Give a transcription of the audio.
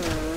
Mm.